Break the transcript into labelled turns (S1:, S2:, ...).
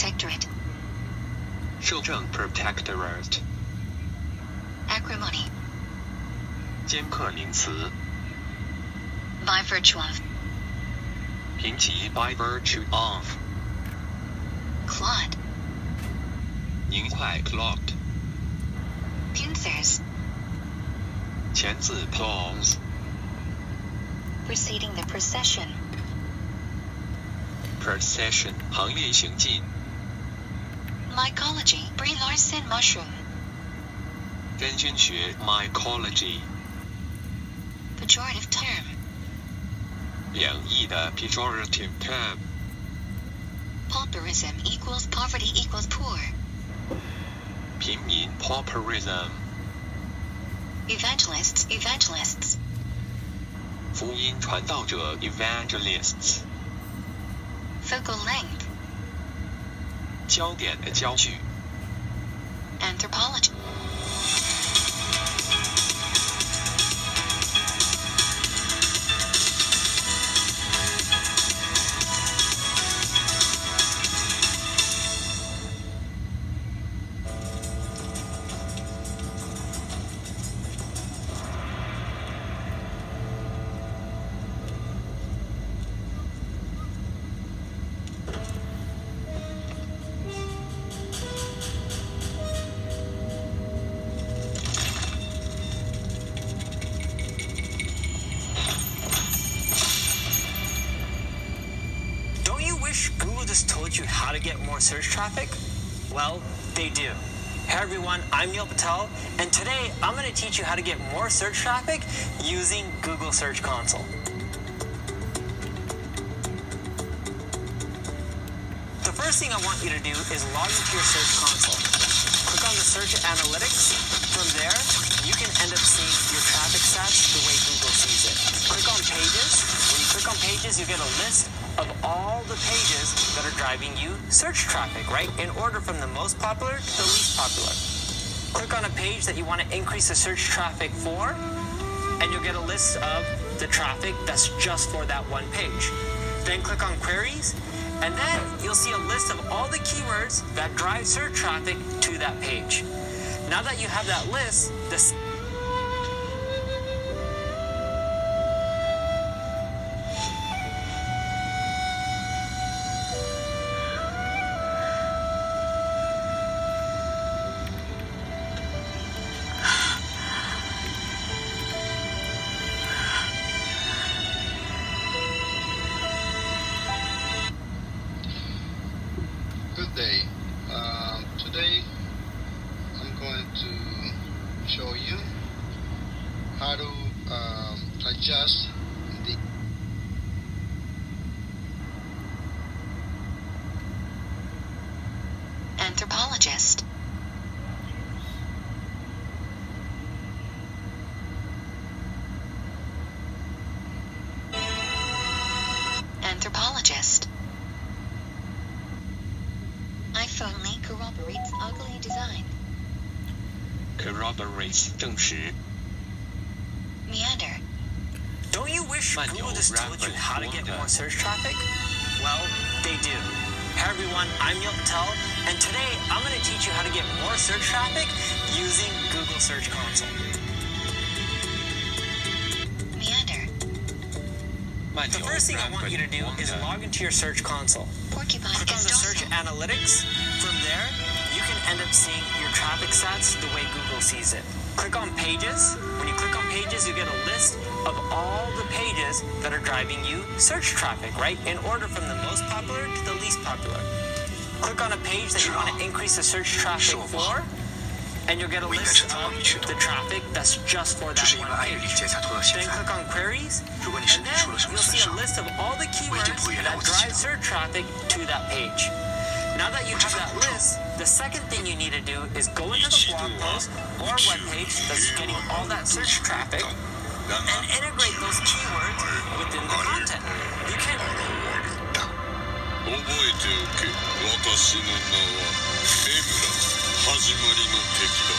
S1: Protectorate.
S2: 摄政 Protectorate。
S1: Acrimony.
S2: 尖刻名词。
S1: By virtue of.
S2: 评级 by virtue of。
S1: Clod.
S2: 凝块 clogged。
S1: Pincers.
S2: 前字 pause。
S1: Preceding the procession.
S2: procession 行列行进。
S1: Mycology. Brie Larson mushroom.
S2: 真菌学 mycology。
S1: Pejorative term.
S2: 贬义的 pejorative term。
S1: Pauperism equals poverty equals poor.
S2: 平民 pauperism。
S1: Evangelists. Evangelists.
S2: 福音传道者 evangelists。
S1: Focal length.
S2: 焦点的焦距。
S1: Anthropology.
S3: Wish Google just told you how to get more search traffic? Well, they do. Hey everyone, I'm Neil Patel, and today I'm going to teach you how to get more search traffic using Google Search Console. The first thing I want you to do is log into your Search Console. Click on the Search Analytics. From there, you can end up seeing your traffic stats the way Google sees it. Click on Pages. When you click on Pages, you get a list of all the pages that are driving you search traffic, right? In order from the most popular to the least popular. Click on a page that you want to increase the search traffic for, and you'll get a list of the traffic that's just for that one page. Then click on Queries, and then you'll see a list of all the keywords that drive search traffic to that page. Now that you have that list, the
S4: how to um, adjust the
S1: Anthropologist. Anthropologist. iPhone corroborates ugly design.
S2: corroborates 证实。
S1: Meander.
S3: Don't you wish
S2: Man,
S3: Google just told you how to get more search traffic? Well, they do. Hey everyone, I'm Neil Patel, and today I'm going to teach you how to get more search traffic using Google Search Console.
S1: Meander.
S2: 慢
S3: The first thing I want you to do is log into your Search Console.
S1: Porcupine
S3: Click on the Search
S1: docile.
S3: Analytics. From there, you can end up seeing your traffic stats the way Google sees it click on pages, when you click on pages, you get a list of all the pages that are driving you search traffic, right? In order from the most popular to the least popular. Click on a page that you want to increase the search traffic for, and you'll get a list of the traffic that's just for that one page. Then click on queries, and then you'll see a list of all the keywords that drive search traffic to that page. Now that you have that list, the second thing you need to do is go into the blog post or web page that's getting all that search traffic and integrate those keywords within the content. You can
S5: 覚えておけ私の名はエムラ始まりの敵だ